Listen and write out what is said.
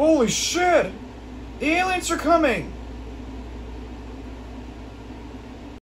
Holy shit! The aliens are coming!